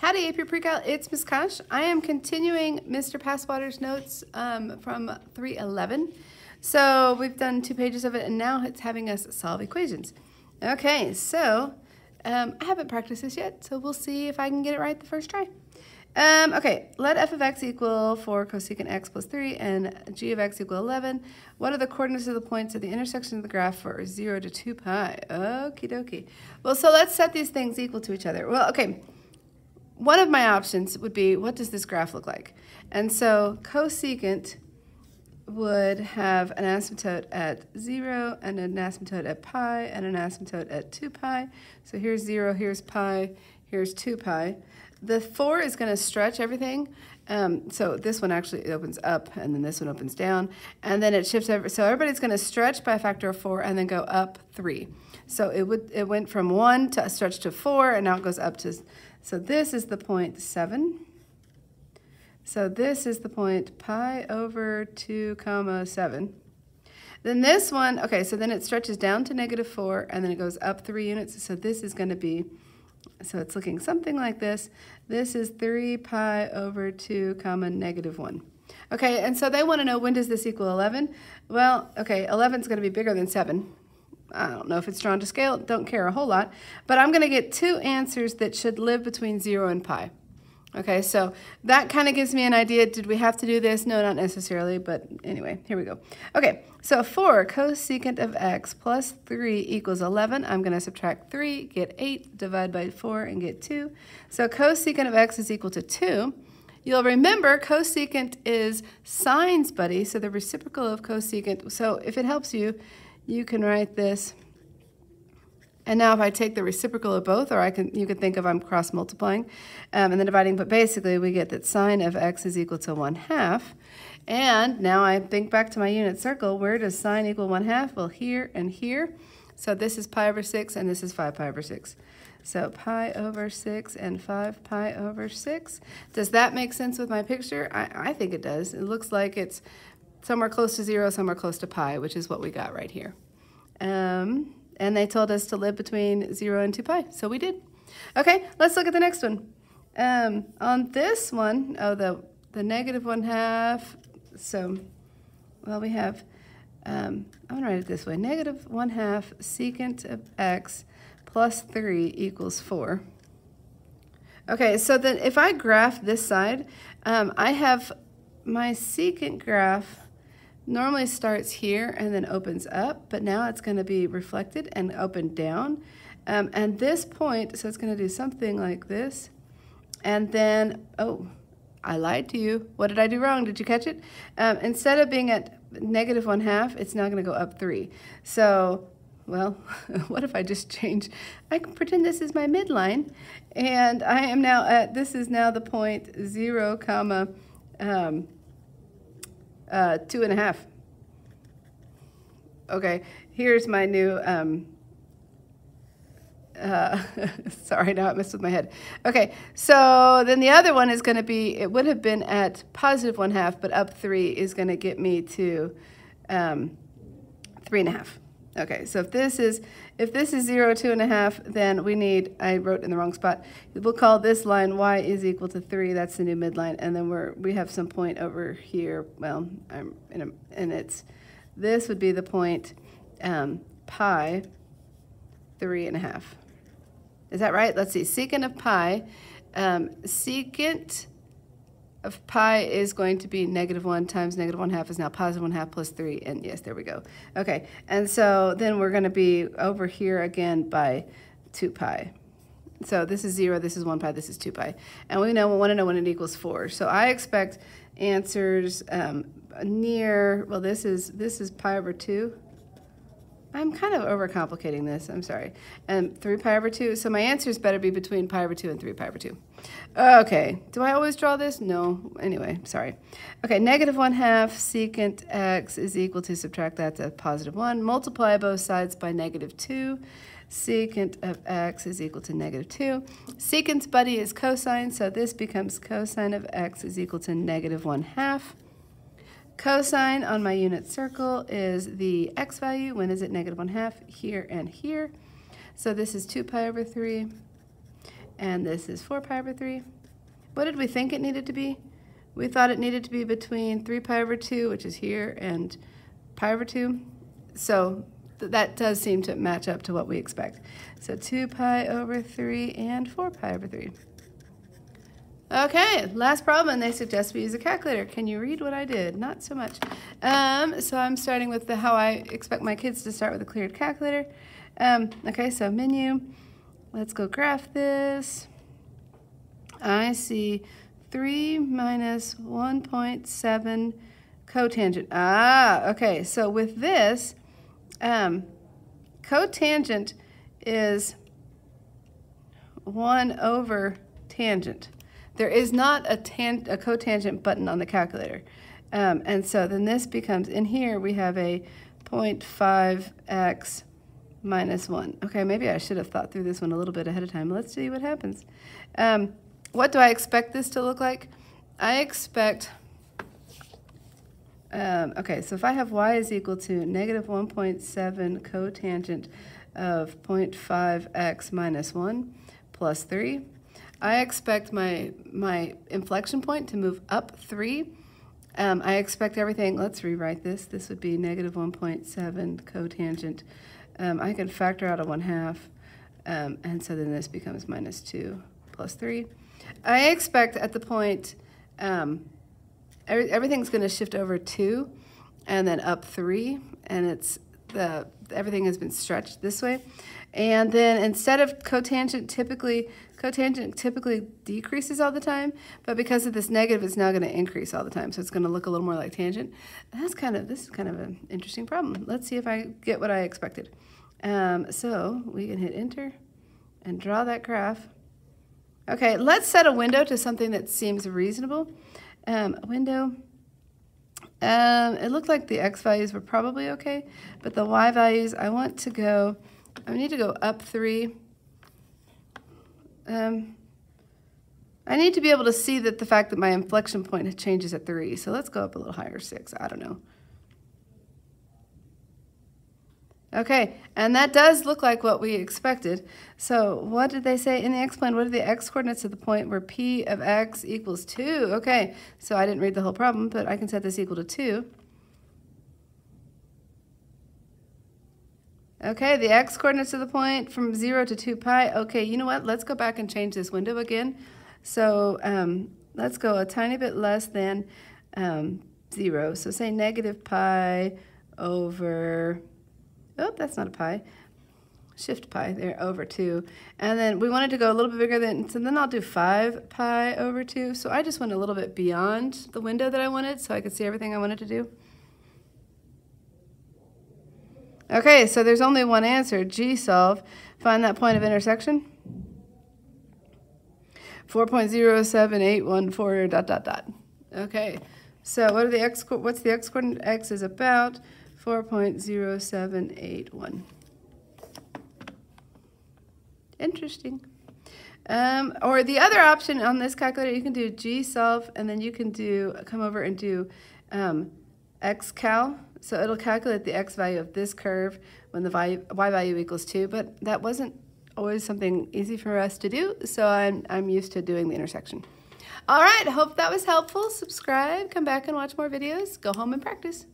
Howdy, AP Pre-Cal, it's Ms. Kosh. I am continuing Mr. Passwater's notes um, from 311. So we've done two pages of it, and now it's having us solve equations. Okay, so um, I haven't practiced this yet, so we'll see if I can get it right the first try. Um, okay, let f of x equal 4 cosecant x plus 3 and g of x equal 11. What are the coordinates of the points at the intersection of the graph for 0 to 2 pi? Okie dokie. Well, so let's set these things equal to each other. Well, okay one of my options would be, what does this graph look like? And so cosecant would have an asymptote at 0 and an asymptote at pi and an asymptote at 2 pi. So here's 0, here's pi, here's 2 pi. The 4 is going to stretch everything. Um, so this one actually opens up and then this one opens down. And then it shifts over. So everybody's going to stretch by a factor of 4 and then go up 3. So it, would, it went from 1 to stretch to 4 and now it goes up to so this is the point 7. So this is the point pi over 2 comma 7. Then this one, okay, so then it stretches down to negative 4, and then it goes up 3 units. So this is going to be, so it's looking something like this. This is 3 pi over 2 comma negative 1. Okay, and so they want to know when does this equal 11? Well, okay, 11 is going to be bigger than 7. I don't know if it's drawn to scale, don't care a whole lot, but I'm going to get two answers that should live between 0 and pi. Okay, so that kind of gives me an idea. Did we have to do this? No, not necessarily, but anyway, here we go. Okay, so 4 cosecant of x plus 3 equals 11. I'm going to subtract 3, get 8, divide by 4, and get 2. So cosecant of x is equal to 2. You'll remember cosecant is sine's buddy, so the reciprocal of cosecant. So if it helps you, you can write this. And now if I take the reciprocal of both, or I can, you can think of I'm cross multiplying um, and then dividing, but basically we get that sine of x is equal to 1 half. And now I think back to my unit circle, where does sine equal 1 half? Well, here and here. So this is pi over 6 and this is 5 pi over 6. So pi over 6 and 5 pi over 6. Does that make sense with my picture? I, I think it does. It looks like it's somewhere close to zero, somewhere close to pi, which is what we got right here. Um, and they told us to live between zero and two pi, so we did. Okay, let's look at the next one. Um, on this one, oh, the, the negative one half, so, well, we have, um, I'm gonna write it this way, negative one half secant of x plus three equals four. Okay, so then if I graph this side, um, I have my secant graph normally starts here and then opens up, but now it's going to be reflected and open down. Um, and this point, so it's going to do something like this. And then, oh, I lied to you. What did I do wrong? Did you catch it? Um, instead of being at negative one half, it's now going to go up three. So, well, what if I just change? I can pretend this is my midline, and I am now at, this is now the point zero comma um, uh, two and a half. Okay, here's my new, um, uh, sorry, now it messed with my head. Okay, so then the other one is going to be, it would have been at positive one half, but up three is going to get me to um, three and a half. Okay, so if this is if this is 0, 2 and a half, then we need, I wrote in the wrong spot, we'll call this line y is equal to 3, that's the new midline, and then we're, we have some point over here, well, I'm in a, and it's, this would be the point um, pi 3 and a half. Is that right? Let's see, secant of pi, um, secant of pi is going to be negative 1 times negative 1 half is now positive 1 half plus 3. And yes, there we go. Okay, and so then we're going to be over here again by 2 pi. So this is 0, this is 1 pi, this is 2 pi. And we know we want to know when it equals 4. So I expect answers um, near, well, this is, this is pi over 2. I'm kind of overcomplicating this. I'm sorry. And 3 pi over 2. So my answers better be between pi over 2 and 3 pi over 2. Okay. Do I always draw this? No. Anyway, sorry. Okay, negative 1 half secant x is equal to, subtract that to positive 1. Multiply both sides by negative 2. Secant of x is equal to negative 2. Secant's buddy is cosine, so this becomes cosine of x is equal to negative 1 half. Cosine on my unit circle is the x value. When is it negative 1 half? Here and here. So this is 2 pi over 3. and this is 4 pi over 3. What did we think it needed to be? We thought it needed to be between 3 pi over 2, which is here, and pi over 2. So th that does seem to match up to what we expect. So 2 pi over 3 and 4 pi over 3. Okay, last problem, they suggest we use a calculator. Can you read what I did? Not so much. Um, so I'm starting with the how I expect my kids to start with a cleared calculator. Um, okay, so menu. Let's go graph this. I see 3 minus 1.7 cotangent. Ah, okay, so with this, um, cotangent is 1 over tangent. There is not a, tan a cotangent button on the calculator. Um, and so then this becomes, in here we have a 0.5x minus 1. Okay, maybe I should have thought through this one a little bit ahead of time. Let's see what happens. Um, what do I expect this to look like? I expect, um, okay, so if I have y is equal to negative 1.7 cotangent of 0.5x minus 1 plus 3, I expect my, my inflection point to move up 3. Um, I expect everything, let's rewrite this. This would be negative 1.7 cotangent. Um, I can factor out a 1 half, um, and so then this becomes minus 2 plus 3. I expect at the point, um, every, everything's going to shift over 2 and then up 3, and it's the everything has been stretched this way. And then instead of cotangent, typically, cotangent typically decreases all the time, but because of this negative, it's now going to increase all the time. So it's going to look a little more like tangent. That's kind of, this is kind of an interesting problem. Let's see if I get what I expected. Um, so we can hit enter and draw that graph. Okay, let's set a window to something that seems reasonable. Um, a window um, it looked like the x values were probably okay, but the y values, I want to go, I need to go up 3. Um, I need to be able to see that the fact that my inflection point changes at 3. So let's go up a little higher, 6. I don't know. Okay, and that does look like what we expected. So what did they say in the x-plane? What are the x-coordinates at the point where p of x equals 2? Okay, so I didn't read the whole problem, but I can set this equal to 2. Okay, the x-coordinates of the point from 0 to 2 pi. Okay, you know what? Let's go back and change this window again. So um, let's go a tiny bit less than um, 0. So say negative pi over oh, that's not a pi. Shift pi there over 2. And then we wanted to go a little bit bigger than, so then I'll do 5 pi over 2. So I just went a little bit beyond the window that I wanted so I could see everything I wanted to do. Okay, so there's only one answer, G solve. Find that point of intersection. 4.07814 dot dot dot. Okay, so what are the x, what's the x coordinate? X is about 4.0781. Interesting. Um, or the other option on this calculator, you can do G solve, and then you can do come over and do um, cal. So it'll calculate the x value of this curve when the y value equals 2, but that wasn't always something easy for us to do, so I'm, I'm used to doing the intersection. All right, hope that was helpful. Subscribe, come back and watch more videos. Go home and practice.